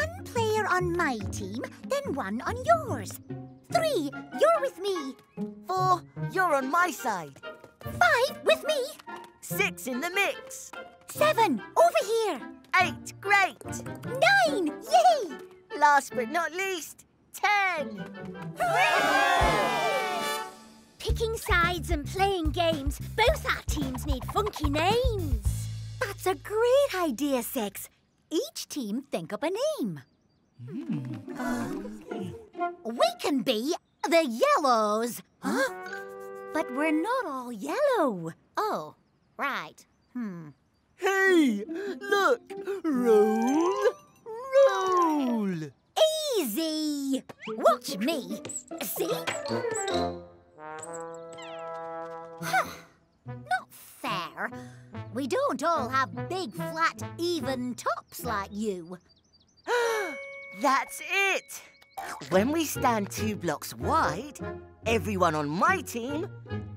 One player on my team, then one on yours. Three, you're with me. Four, you're on my side. Five, with me. Six in the mix. Seven, over here. Eight, great. Nine, yay! Last but not least, ten. Picking sides and playing games, both our teams need funky names. That's a great idea, Six. Each team think up a name. We can be the Yellows. Huh? But we're not all yellow. Oh, right. Hmm. Hey, look. Roll, roll. Easy. Watch me. See? Tops like you. That's it. When we stand two blocks wide, everyone on my team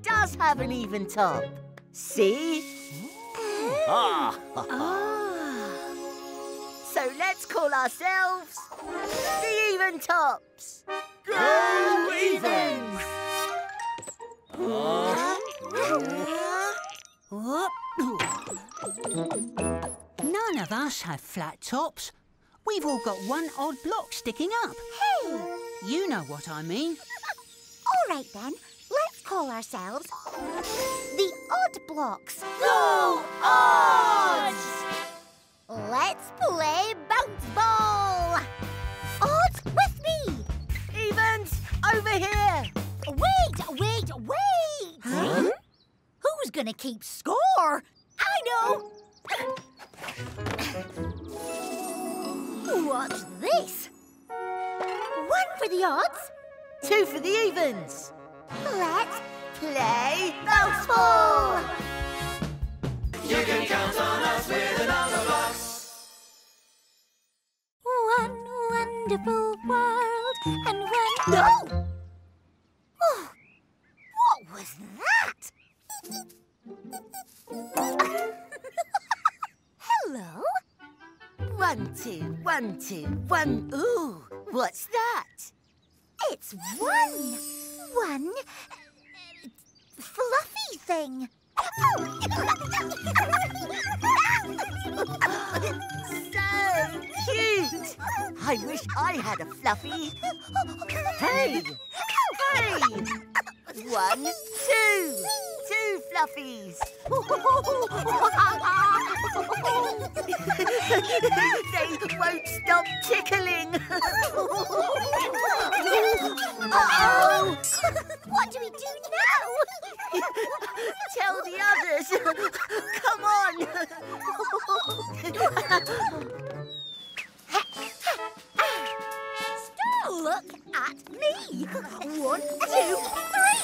does have an even top. See? Ah. So let's call ourselves the Even Tops. Go Evens! None of us have flat tops. We've all got one odd block sticking up. Hey! You know what I mean. All right then. Let's call ourselves the Odd Blocks. Go Odds! Let's play bounce ball. Odds with me. Evens, over here. Wait, wait, wait. Who's gonna keep score? I know. The odds. Two for the Evens. Let's Play bounce. You can count on us with another box. One wonderful world and one. No! Oh, oh what was that? Hello? One, two, one, two, one. Ooh, what's that? It's one. One fluffy thing. So cute. I wish I had a fluffy. Hey, hey. One, two, two fluffies. they won't stop tickling. Uh-oh! what do we do now? Tell the others. Come on. Still look at me. One, two, three.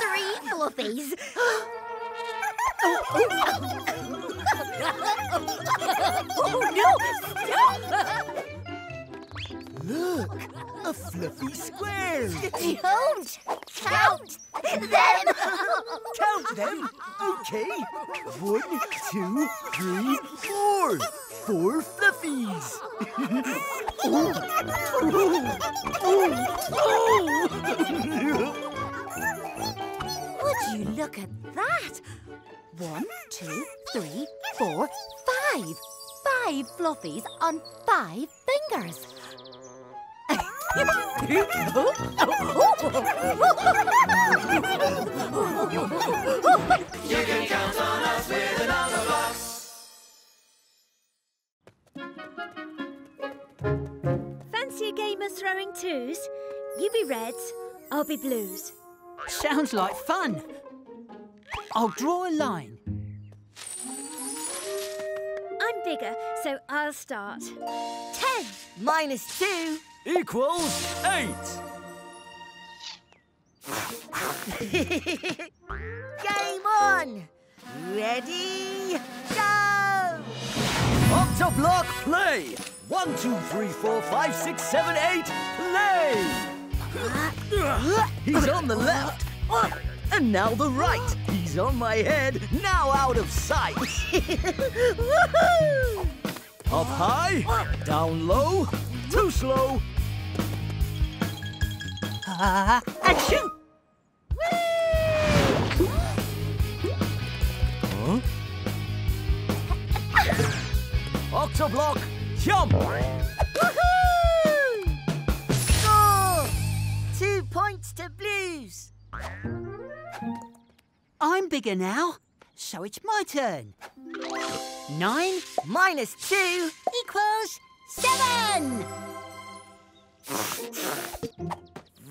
Three fluffies. oh no! Stop! Look, a fluffy square. Don't count them. Count them. Okay. One, two, three, four. Four fluffies. oh, oh, oh, oh. Would you look at that? One, two, three, four, five. Five fluffies on five fingers. You can count on us with another box. Fancy a game of throwing twos? You be reds, I'll be blues. Sounds like fun. I'll draw a line. I'm bigger, so I'll start. Ten. Minus two. Equals eight. Game on. Ready, go. Octoblock play. One, two, three, four, five, six, seven, eight. Play. He's on the left. And now the right. He's on my head. Now out of sight. Woohoo! Up high, down low, Too slow. Uh, Achoo! Octoblock, jump! Woohoo! Score! Two points to Blues. I'm bigger now, so it's my turn. Nine Minus two. equals seven.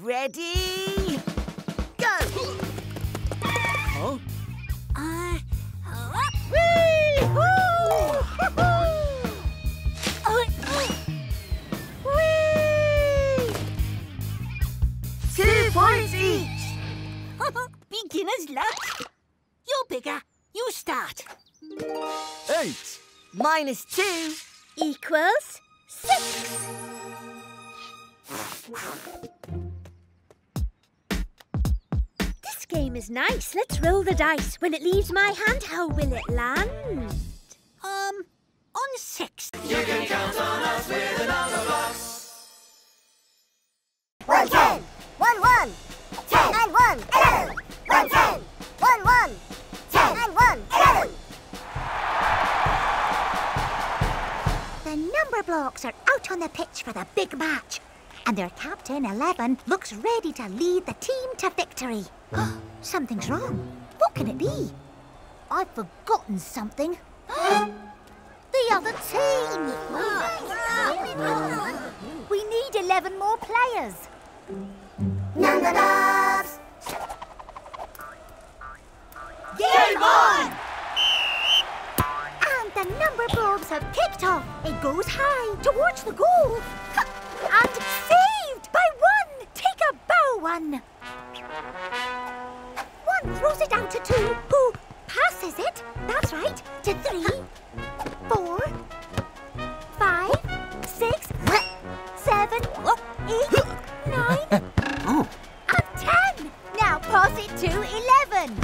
Ready? Go! Huh? Uh, Two points each. beginner's luck. You're bigger. You start. Eight. Minus two. Equals six. Game is nice. Let's roll the dice. When it leaves my hand, how will it land? Um, on six. One ten, one one, ten and one, eleven. One ten, one one, ten and one, eleven. The Numberblocks are out on the pitch for the big match. And their captain, 11, looks ready to lead the team to victory. Something's wrong. What can it be? I've forgotten something. the other team! we need 11 more players. Numberblocks. Game on! And the number blobs have kicked off. It goes high towards the goal. To eleven.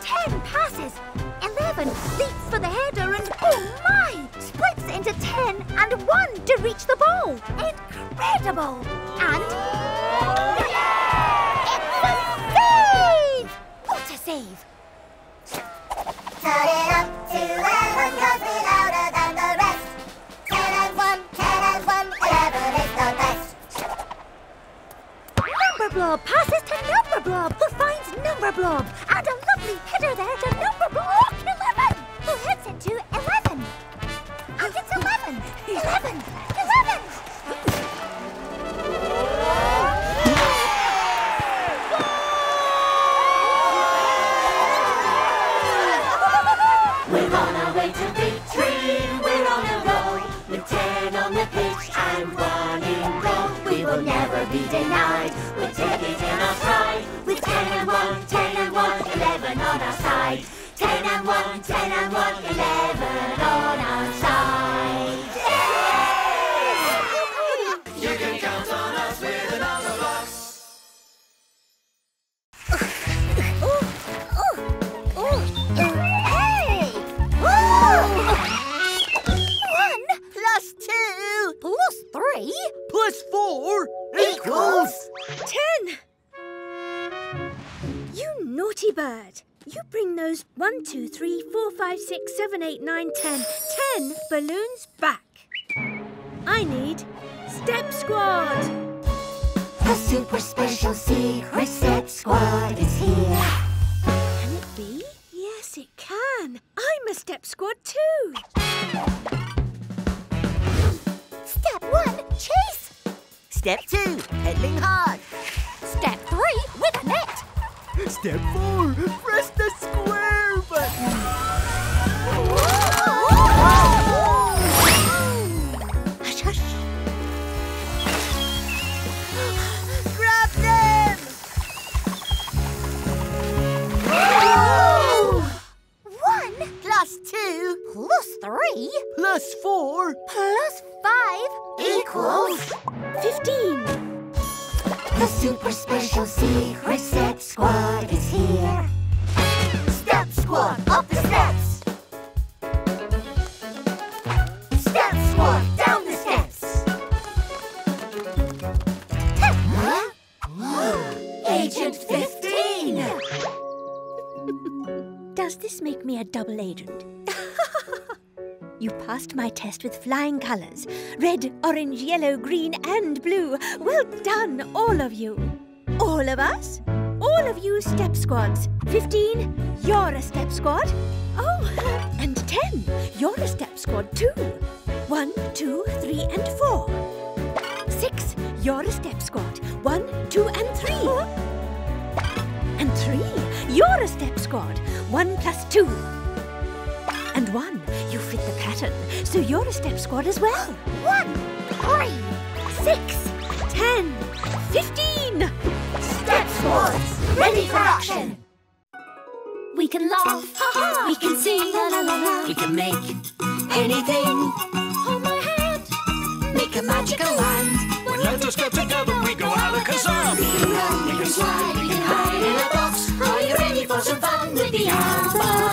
Ten passes. Eleven leaps for the header and oh my! Splits into ten and one to reach the ball. Incredible! And it's a save! What a save! Turn it up to eleven, cause louder than the rest. Ten and one, ten and one, eleven is the best. Number Blob passes to Number Blob, Blob. And a lovely. Header there to one, ten on our side. You can count on us with another! One Plus two. plus three Plus four Equals. Ten! You naughty bird. You bring those one, two, three, four, five, six, seven, eight, nine, ten, ten balloons back. I need Step Squad. The super special secret step squad is here. Can it be? Yes, it can. I'm a Step Squad too. Step one, chase. Step two. Pedaling hard. The super special secret step squad is here. Step squad up the steps. Step squad down the steps. Huh? agent 15! Does this make me a double agent? You passed my test with flying colours. Red, orange, yellow, green and blue. Well done, all of you. All of us? All of you step squads. 15, you're a step squad. Oh, and 10, you're a step squad too. One, two, three and four. Six, you're a step squad. One, two and three. And three, you're a step squad. One plus two pattern, so you're a step squad as well. One, three, six, ten, fifteen. Step squads, ready for action. We can laugh, ha -ha. we can sing, la la la la. We can make anything. Hold my hand, make a magical land. When letters get together, we go alakazam. We can run, we can slide, we can hide in a box. Are you ready for some fun with the alpha?